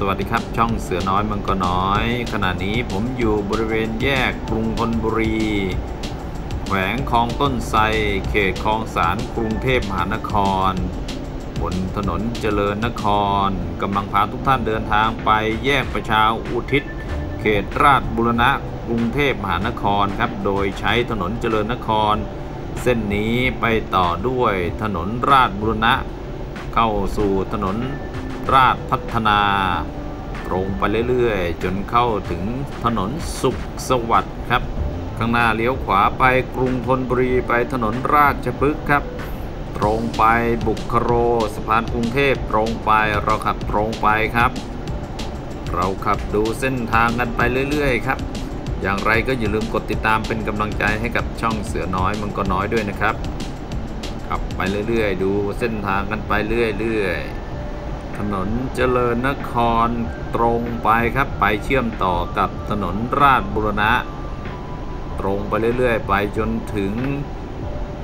สวัสดีครับ ช่องเสือน้อยมังกรน้อย ขณะนี้ผมอยู่บริเวณแยกกรุงธนบุรี แขวงคลองต้นไทรเขตคลองสารกรุงเทพมหานคร บนถนนเจริญนครกำลังพาทุกท่านเดินทางไปแยกประชาอุทิศ เขตราชบุรณะกรุงเทพมหานครครับ โดยใช้ถนนเจริญนคร เส้นนี้ไปต่อด้วยถนนราชบุรณะ เข้าสู่ถนน ราชพัฒนาตรงไปเรื่อยๆ จนเข้าถึงถนนสุขสวัสดิ์ครับ ข้างหน้าเลี้ยวขวาไปกรุงธนบุรีไปถนนราชพฤกษ์ครับ ตรงไปบุคโรสะพานกรุงเทพตรงไปเราขับตรงไปครับ เราขับดูเส้นทางกันไปเรื่อยๆ ครับ อย่างไรก็อย่าลืมกดติดตามเป็นกำลังใจให้กับช่องเสือน้อยมังก็น้อยด้วยนะครับขับไปเรื่อยๆ ดูเส้นทางกันไปเรื่อยๆ นนเจริญนครตรงไปครับไปเชื่อมต่อกับถนนราชบุรณะ ตรงไปเรื่อยๆ ไปจนถึง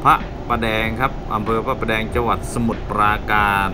พระประแดงครับอำเภอพระประแดงจังหวัดสมุทรปราการ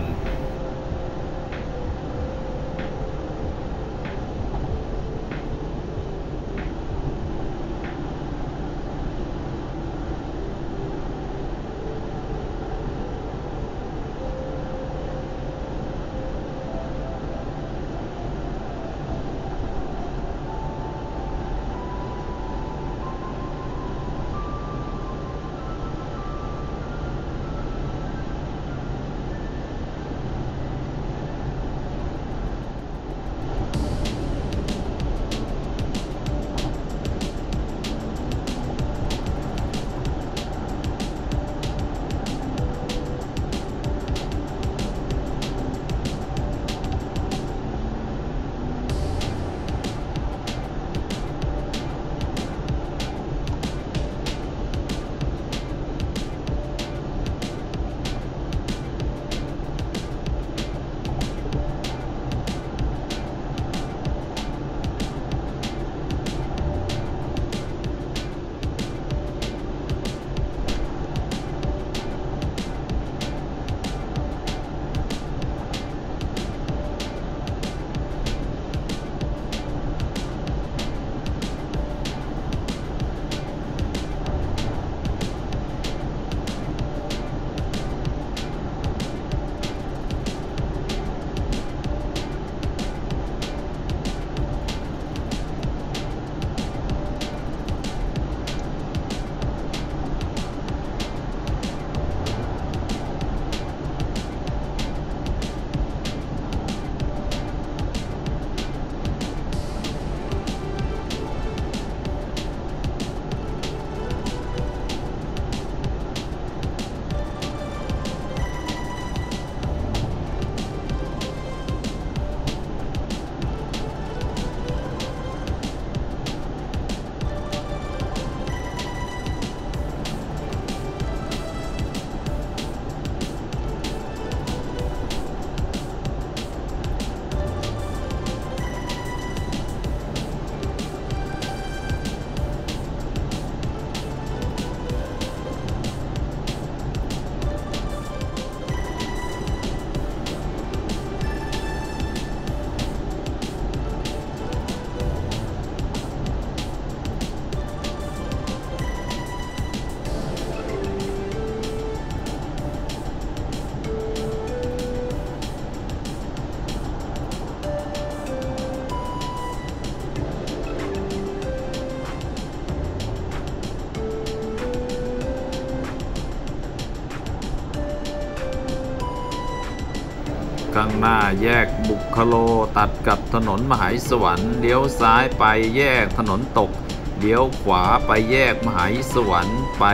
ข้างหน้าแยกบุคโลตัดกับถนนมหายสวรรค์เลี้ยวซ้ายไปแยกถนนตกเลี้ยวขวาไปแยกมหายสวรรค์ไป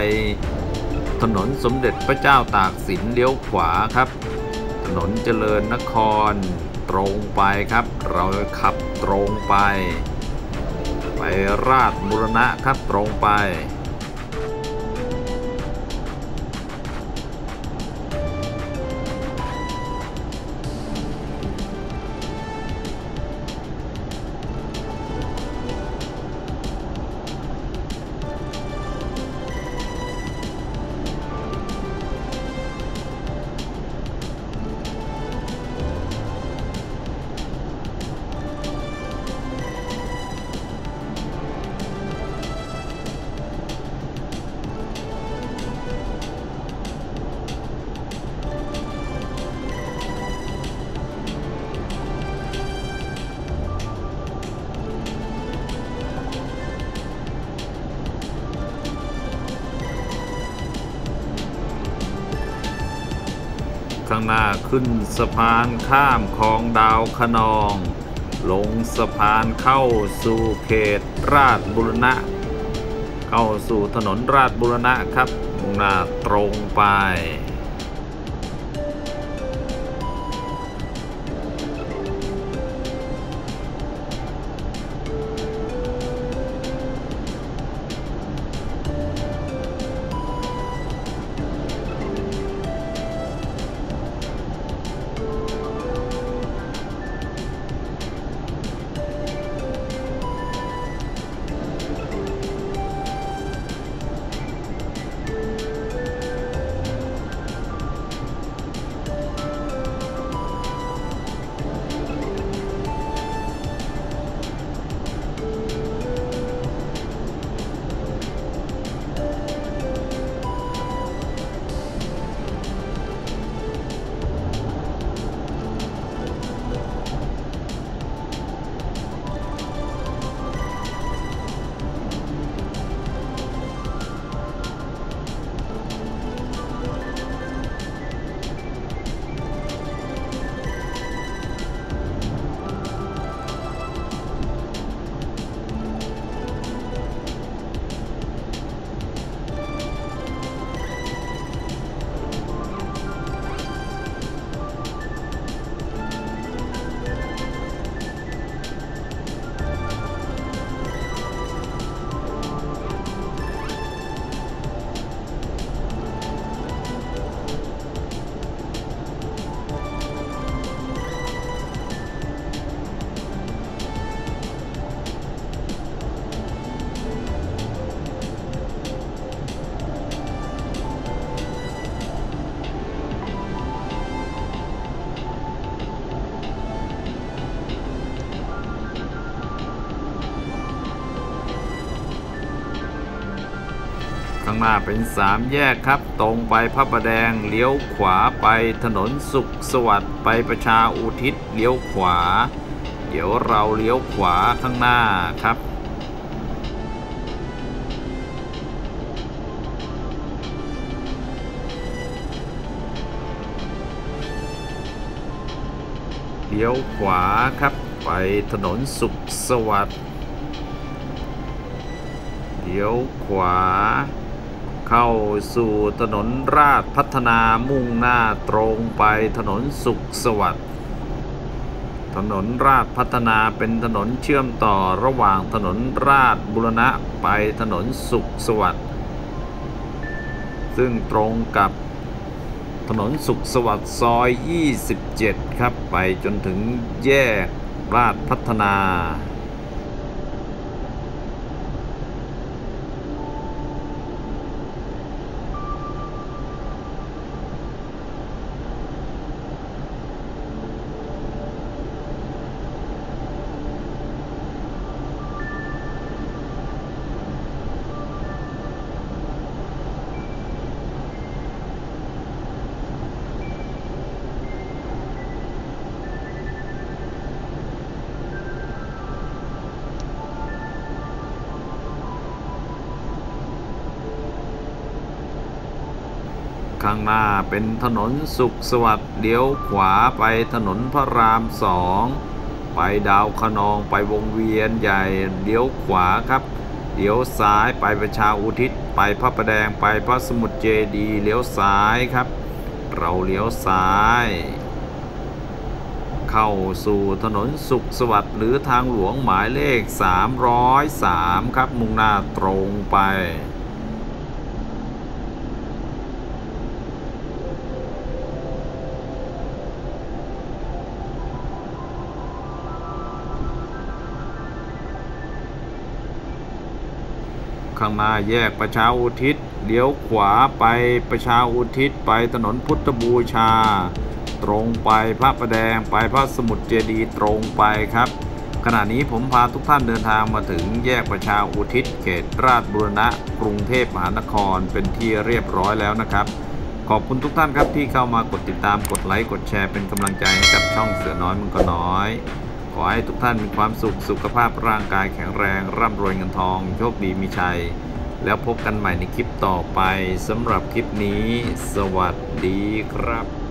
ถนนสมเด็จพระเจ้าตากสินเลี้ยวขวาครับ ถนนเจริญนคร ตรงไปครับ เราขับตรงไป ไปราชบุรณะครับตรงไป ข้างหน้าขึ้นสะพานข้ามคลองดาวคะนอง ลงสะพานเข้าสู่เขตราชบุรณะ เข้าสู่ถนนราชบุรณะครับมุ่งหน้าตรงไป ข้างหน้าเป็นสามแยกครับ ตรงไปพระประแดงเลี้ยวขวาไปถนนสุขสวัสดิ์ไปประชาอุทิศเลี้ยวขวา เดี๋ยวเราเลี้ยวขวาข้างหน้าครับเลี้ยวขวาครับไปถนนสุขสวัสดิ์เลี้ยวขวา เข้าสู่ถนนราชพัฒนามุ่งหน้าตรงไปถนนสุขสวัสดิ์ถนนราชพัฒนาเป็นถนนเชื่อมต่อระหว่างถนนราชบุรณะไปถนนสุขสวัสดิ์ซึ่งตรงกับถนนสุขสวัสดิ์ซอย 27 ครับ ไปจนถึงแยกราชพัฒนา ข้างหน้าเป็นถนนสุขสวัสดิ์เลี้ยวขวาไปถนนพระรามสองไปดาวคะนองไปวงเวียนใหญ่เลี้ยวขวาครับเลี้ยวซ้ายไปประชาอุทิศไปพระประแดงไปพระสมุทรเจดีเลี้ยวซ้ายครับ เราเลี้ยวซ้าย เข้าสู่ถนนสุขสวัสดิ์หรือทางหลวงหมายเลข 303 ครับ มุ่งหน้าตรงไป ข้างหน้าแยกประชาอุทิศเลี้ยวขวาไปประชาอุทิศไปถนนพุทธบูชา ตรงไปพระประแดงไปพระสมุทรเจดีตรงไปครับ ขณะนี้ผมพาทุกท่านเดินทางมาถึงแยกประชาอุทิศเขตราชบุรณะกรุงเทพมหานครเป็นที่เรียบร้อยแล้วนะครับ ขอบคุณทุกท่านครับที่เข้ามากดติดตามกดไลค์กดแชร์เป็นกำลังใจให้กับช่องเสือน้อยมันก็น้อย ขอให้ทุกท่านมีความสุขสุขภาพร่างกายแข็งแรง ร่ำรวยเงินทอง โชคดีมีชัย แล้วพบกันใหม่ในคลิปต่อไปสำหรับคลิปนี้ สวัสดีครับ